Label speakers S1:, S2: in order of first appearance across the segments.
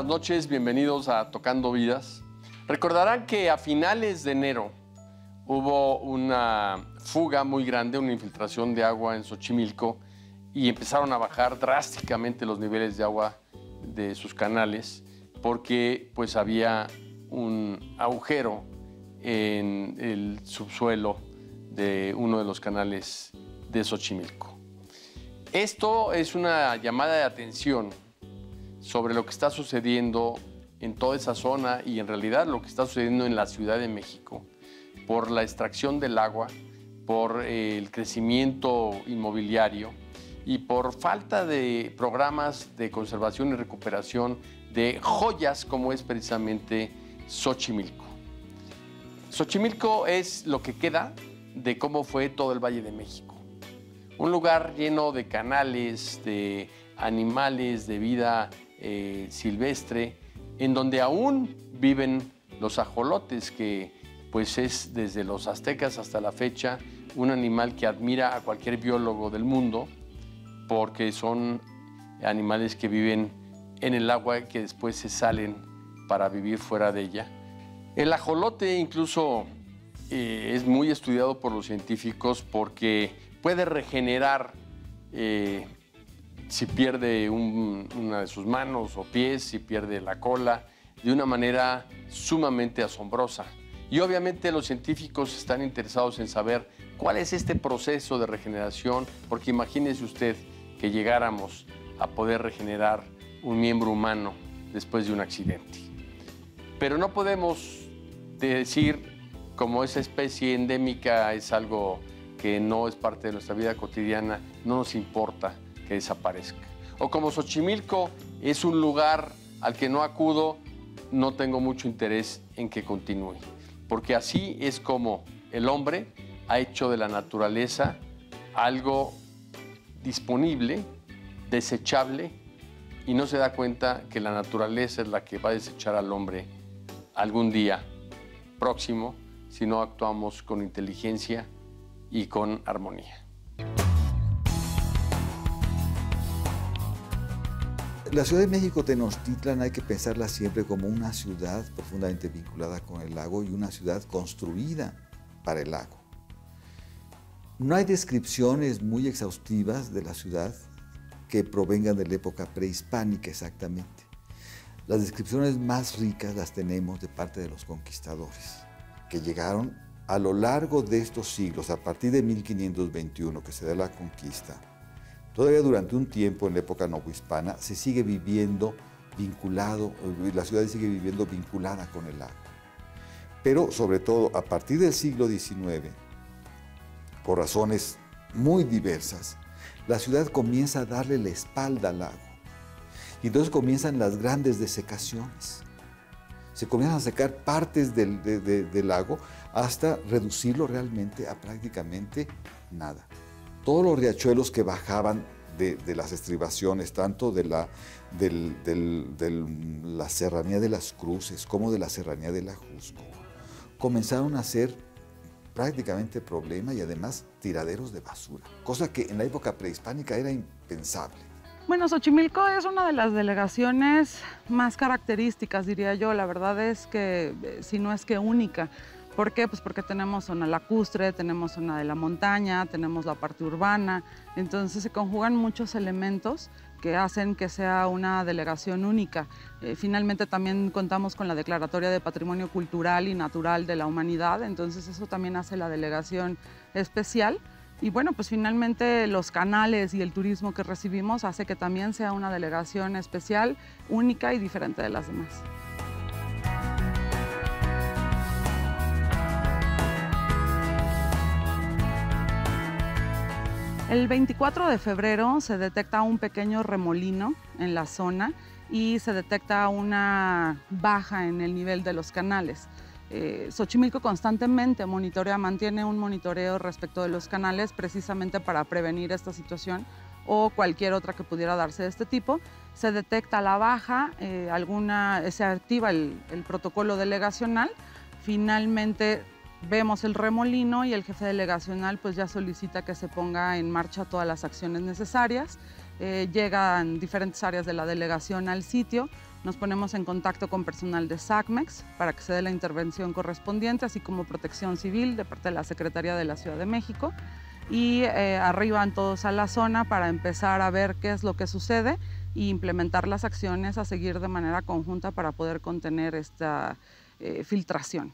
S1: Buenas noches, bienvenidos a Tocando Vidas. Recordarán que a finales de enero hubo una fuga muy grande, una infiltración de agua en Xochimilco y empezaron a bajar drásticamente los niveles de agua de sus canales porque pues había un agujero en el subsuelo de uno de los canales de Xochimilco. Esto es una llamada de atención sobre lo que está sucediendo en toda esa zona y en realidad lo que está sucediendo en la Ciudad de México por la extracción del agua, por el crecimiento inmobiliario y por falta de programas de conservación y recuperación de joyas como es precisamente Xochimilco. Xochimilco es lo que queda de cómo fue todo el Valle de México. Un lugar lleno de canales, de animales, de vida eh, silvestre, en donde aún viven los ajolotes, que pues es desde los aztecas hasta la fecha un animal que admira a cualquier biólogo del mundo, porque son animales que viven en el agua que después se salen para vivir fuera de ella. El ajolote incluso eh, es muy estudiado por los científicos porque puede regenerar eh, si pierde una de sus manos o pies, si pierde la cola, de una manera sumamente asombrosa. Y obviamente los científicos están interesados en saber cuál es este proceso de regeneración, porque imagínese usted que llegáramos a poder regenerar un miembro humano después de un accidente. Pero no podemos decir como esa especie endémica es algo que no es parte de nuestra vida cotidiana, no nos importa que desaparezca. O como Xochimilco es un lugar al que no acudo, no tengo mucho interés en que continúe. Porque así es como el hombre ha hecho de la naturaleza algo disponible, desechable, y no se da cuenta que la naturaleza es la que va a desechar al hombre algún día próximo si no actuamos con inteligencia y con armonía.
S2: La Ciudad de México, Tenochtitlan, hay que pensarla siempre como una ciudad profundamente vinculada con el lago y una ciudad construida para el lago. No hay descripciones muy exhaustivas de la ciudad que provengan de la época prehispánica exactamente. Las descripciones más ricas las tenemos de parte de los conquistadores, que llegaron a lo largo de estos siglos, a partir de 1521 que se da la conquista, Todavía durante un tiempo en la época novohispana se sigue viviendo vinculado, la ciudad sigue viviendo vinculada con el lago. Pero sobre todo a partir del siglo XIX, por razones muy diversas, la ciudad comienza a darle la espalda al lago. Y entonces comienzan las grandes desecaciones. Se comienzan a secar partes del lago hasta reducirlo realmente a prácticamente nada todos los riachuelos que bajaban de, las estribaciones, tanto de la, la serranía de las Cruces como de la serranía de la Jusco, comenzaron a ser prácticamente problema y además tiraderos de basura, cosa que en la época prehispánica era impensable.
S3: Bueno, Xochimilco es una de las delegaciones más características, diría yo. La verdad es que, eh, si no es que única, ¿Por qué? Pues porque tenemos zona lacustre, tenemos zona de la montaña, tenemos la parte urbana, entonces se conjugan muchos elementos que hacen que sea una delegación única. Eh, finalmente también contamos con la Declaratoria de Patrimonio Cultural y Natural de la Humanidad, entonces eso también hace la delegación especial. Y bueno, pues finalmente los canales y el turismo que recibimos hace que también sea una delegación especial, única y diferente de las demás. El 24 de febrero se detecta un pequeño remolino en la zona y se detecta una baja en el nivel de los canales. Eh, Xochimilco constantemente monitorea, mantiene un monitoreo respecto de los canales precisamente para prevenir esta situación o cualquier otra que pudiera darse de este tipo. Se detecta la baja, eh, alguna, se activa el, el protocolo delegacional, finalmente vemos el remolino y el jefe delegacional pues ya solicita que se ponga en marcha todas las acciones necesarias. eh, llegan diferentes áreas de la delegación al sitio, nos ponemos en contacto con personal de SACMEX para que se dé la intervención correspondiente, así como protección civil de parte de la Secretaría de la Ciudad de México. Y eh, arriban todos a la zona para empezar a ver qué es lo que sucede e implementar las acciones a seguir de manera conjunta para poder contener esta eh, filtración.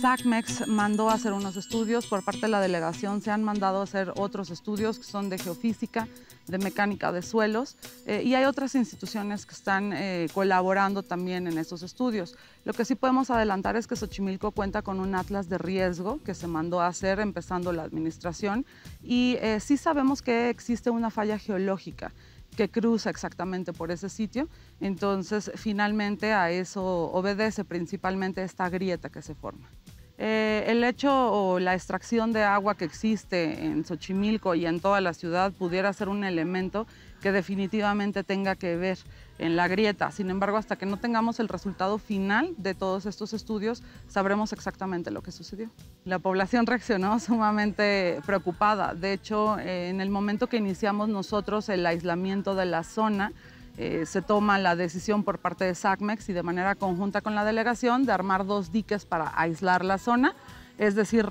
S3: SACMEX mandó a hacer unos estudios, por parte de la delegación se han mandado a hacer otros estudios que son de geofísica, de mecánica de suelos eh, y hay otras instituciones que están eh, colaborando también en estos estudios. Lo que sí podemos adelantar es que Xochimilco cuenta con un atlas de riesgo que se mandó a hacer empezando la administración y eh, sí sabemos que existe una falla geológica que cruza exactamente por ese sitio. Entonces, finalmente a eso obedece principalmente esta grieta que se forma. Eh, el hecho o la extracción de agua que existe en Xochimilco y en toda la ciudad pudiera ser un elemento que definitivamente tenga que ver en la grieta. Sin embargo, hasta que no tengamos el resultado final de todos estos estudios, sabremos exactamente lo que sucedió. La población reaccionó sumamente preocupada. De hecho, eh, en el momento que iniciamos nosotros el aislamiento de la zona, eh, se toma la decisión por parte de SACMEX y de manera conjunta con la delegación de armar dos diques para aislar la zona, es decir,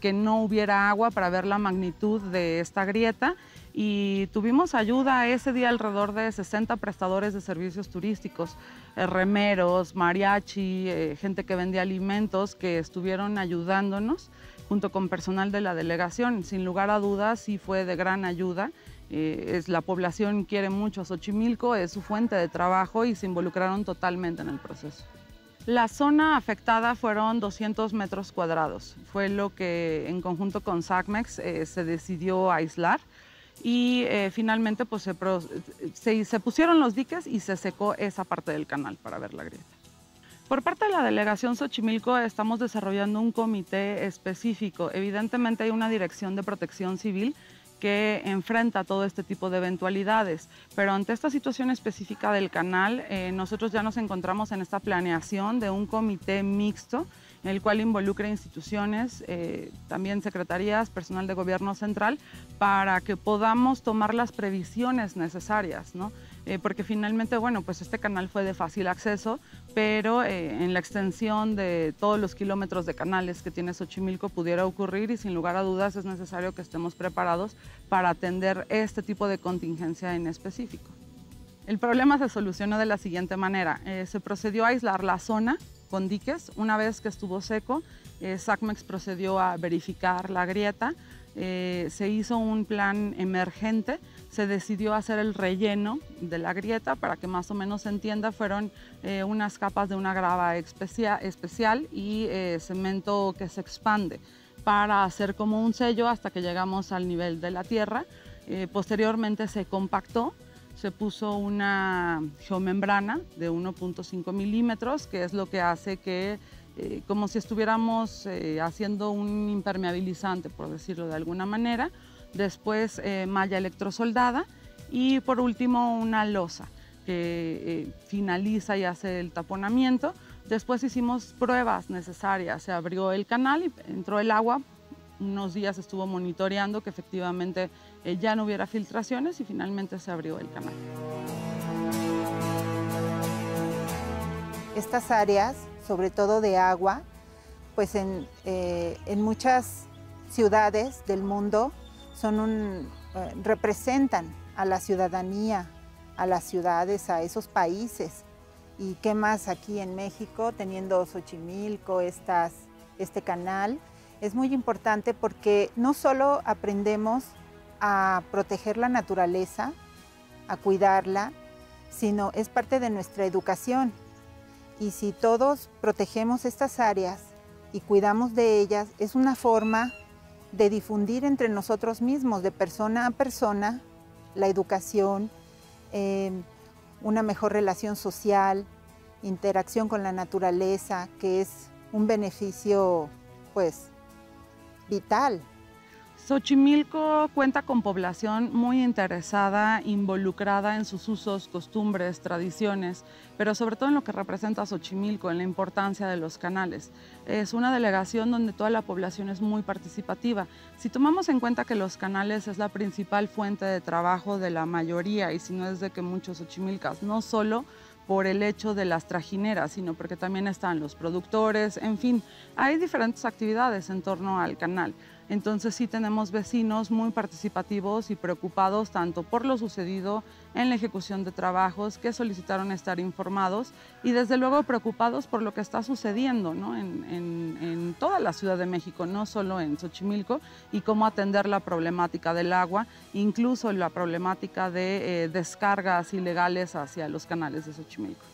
S3: que no hubiera agua para ver la magnitud de esta grieta y tuvimos ayuda ese día alrededor de 60 prestadores de servicios turísticos, eh, remeros, mariachi, eh, gente que vendía alimentos que estuvieron ayudándonos junto con personal de la delegación. Sin lugar a dudas, sí fue de gran ayuda eh, es, la población quiere mucho a Xochimilco, es su fuente de trabajo y se involucraron totalmente en el proceso. La zona afectada fueron 200 metros cuadrados. Fue lo que en conjunto con SACMEX eh, se decidió aislar y eh, finalmente pues, se, se, pusieron los diques y se secó esa parte del canal para ver la grieta. Por parte de la delegación Xochimilco estamos desarrollando un comité específico. Evidentemente hay una dirección de protección civil que enfrenta todo este tipo de eventualidades. Pero ante esta situación específica del canal, eh, nosotros ya nos encontramos en esta planeación de un comité mixto en el cual involucra instituciones, eh, también secretarías, personal de gobierno central, para que podamos tomar las previsiones necesarias, ¿no? Eh, porque finalmente, bueno, pues este canal fue de fácil acceso, pero eh, en la extensión de todos los kilómetros de canales que tiene Xochimilco pudiera ocurrir y sin lugar a dudas es necesario que estemos preparados para atender este tipo de contingencia en específico. El problema se solucionó de la siguiente manera. Eh, se procedió a aislar la zona con diques. Una vez que estuvo seco, SACMEX procedió a verificar la grieta. Se hizo un plan emergente se decidió hacer el relleno de la grieta para que más o menos se entienda. Fueron eh, unas capas de una grava especial y eh, cemento que se expande para hacer como un sello hasta que llegamos al nivel de la tierra. Eh, posteriormente se compactó, se puso una geomembrana de 1.5 milímetros, que es lo que hace que, como si estuviéramos haciendo un impermeabilizante, por decirlo de alguna manera, después eh, malla electrosoldada y por último una losa que eh, finaliza y hace el taponamiento. Después hicimos pruebas necesarias, se abrió el canal y entró el agua, unos días estuvo monitoreando que efectivamente eh, ya no hubiera filtraciones y finalmente se abrió el canal.
S4: Estas áreas, sobre todo de agua, pues en, en muchas ciudades del mundo son eh, representan a la ciudadanía, a las ciudades, a esos países. Y qué más aquí en México, teniendo Xochimilco, este canal, es muy importante porque no solo aprendemos a proteger la naturaleza, a cuidarla, sino es parte de nuestra educación. Y si todos protegemos estas áreas y cuidamos de ellas, es una forma de difundir entre nosotros mismos, de persona a persona, la educación, eh, una mejor relación social, interacción con la naturaleza, que es un beneficio, pues, vital.
S3: Xochimilco cuenta con población muy interesada, involucrada en sus usos, costumbres, tradiciones, pero sobre todo en lo que representa Xochimilco, en la importancia de los canales. Es una delegación donde toda la población es muy participativa. Si tomamos en cuenta que los canales es la principal fuente de trabajo de la mayoría, y si no es de que muchos Xochimilcas, no solo por el hecho de las trajineras, sino porque también están los productores, en fin, hay diferentes actividades en torno al canal. Entonces sí tenemos vecinos muy participativos y preocupados tanto por lo sucedido en la ejecución de trabajos que solicitaron estar informados y desde luego preocupados por lo que está sucediendo en, toda la Ciudad de México, no solo en Xochimilco, y cómo atender la problemática del agua, incluso la problemática de eh, descargas ilegales hacia los canales de Xochimilco.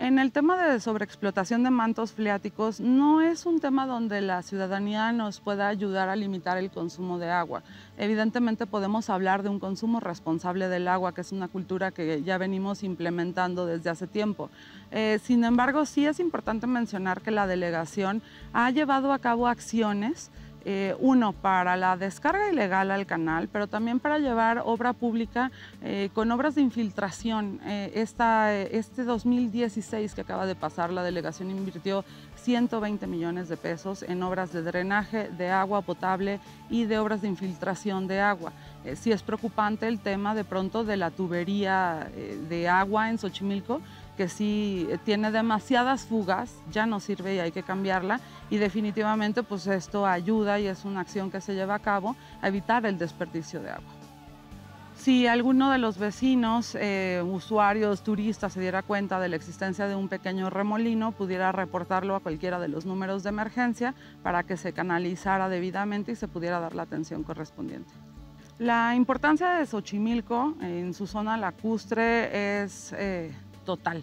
S3: En el tema de sobreexplotación de mantos freáticos, no es un tema donde la ciudadanía nos pueda ayudar a limitar el consumo de agua. Evidentemente podemos hablar de un consumo responsable del agua, que es una cultura que ya venimos implementando desde hace tiempo. Eh, sin embargo, sí es importante mencionar que la delegación ha llevado a cabo acciones eh, uno, para la descarga ilegal al canal, pero también para llevar obra pública eh, con obras de infiltración. Eh, este 2016 que acaba de pasar, la delegación invirtió 120 millones de pesos en obras de drenaje de agua potable y de obras de infiltración de agua. sí es preocupante el tema de pronto de la tubería de agua en Xochimilco, que si tiene demasiadas fugas, ya no sirve y hay que cambiarla y definitivamente pues esto ayuda y es una acción que se lleva a cabo a evitar el desperdicio de agua. Si alguno de los vecinos, eh, usuarios, turistas se diera cuenta de la existencia de un pequeño remolino, pudiera reportarlo a cualquiera de los números de emergencia para que se canalizara debidamente y se pudiera dar la atención correspondiente. La importancia de Xochimilco en su zona lacustre es eh, total.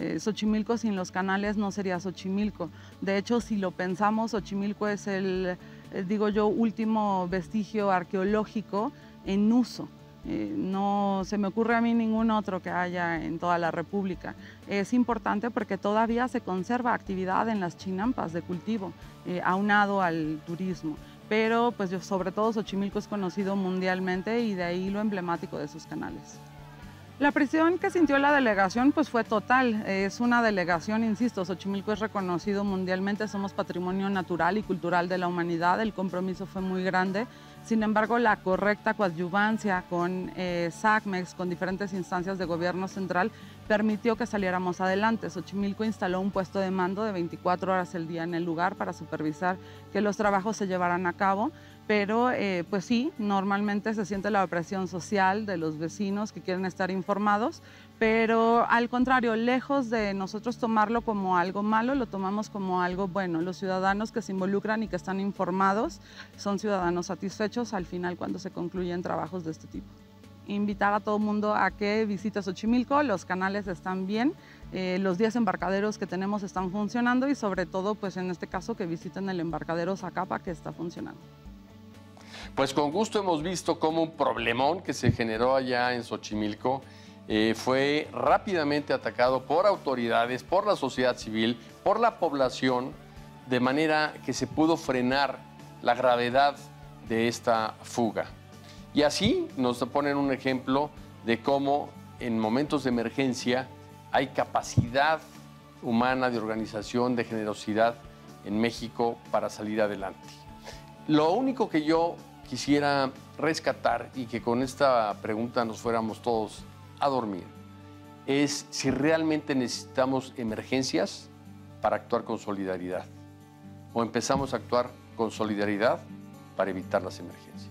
S3: Eh, Xochimilco sin los canales no sería Xochimilco. De hecho, si lo pensamos, Xochimilco es el, eh, digo yo, último vestigio arqueológico en uso. Eh, no se me ocurre a mí ningún otro que haya en toda la República. Es importante porque todavía se conserva actividad en las chinampas de cultivo, aunado al turismo. Pero pues sobre todo Xochimilco es conocido mundialmente y de ahí lo emblemático de sus canales. La presión que sintió la delegación pues fue total. Es una delegación, insisto, Xochimilco es reconocido mundialmente, somos patrimonio natural y cultural de la humanidad, el compromiso fue muy grande. Sin embargo, la correcta coadyuvancia con eh, SACMEX, con diferentes instancias de gobierno central, permitió que saliéramos adelante. Xochimilco instaló un puesto de mando de 24 horas al día en el lugar para supervisar que los trabajos se llevaran a cabo pero eh, pues sí, normalmente se siente la opresión social de los vecinos que quieren estar informados, pero al contrario, lejos de nosotros tomarlo como algo malo, lo tomamos como algo bueno. Los ciudadanos que se involucran y que están informados son ciudadanos satisfechos al final cuando se concluyen trabajos de este tipo. Invitar a todo el mundo a que visite Xochimilco, los canales están bien, eh, los 10 embarcaderos que tenemos están funcionando y sobre todo, pues en este caso, que visiten el embarcadero Zacapa que está funcionando.
S1: Pues con gusto hemos visto cómo un problemón que se generó allá en Xochimilco eh, fue rápidamente atacado por autoridades, por la sociedad civil, por la población, de manera que se pudo frenar la gravedad de esta fuga. Y así nos ponen un ejemplo de cómo en momentos de emergencia hay capacidad humana de organización, de generosidad en México para salir adelante. Lo único que yo quisiera rescatar y que con esta pregunta nos fuéramos todos a dormir es si realmente necesitamos emergencias para actuar con solidaridad o empezamos a actuar con solidaridad para evitar las emergencias.